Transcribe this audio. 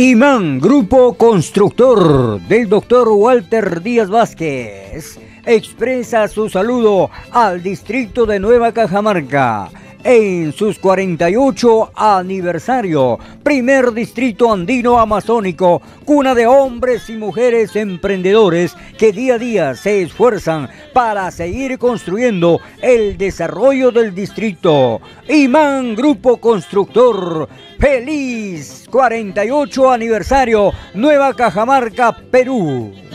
Imán, Grupo Constructor del doctor Walter Díaz Vázquez, expresa su saludo al distrito de Nueva Cajamarca en sus 48 aniversario. Primer distrito andino amazónico, cuna de hombres y mujeres emprendedores que día a día se esfuerzan para seguir construyendo el desarrollo del distrito. Imán Grupo Constructor, feliz 48 aniversario, Nueva Cajamarca, Perú.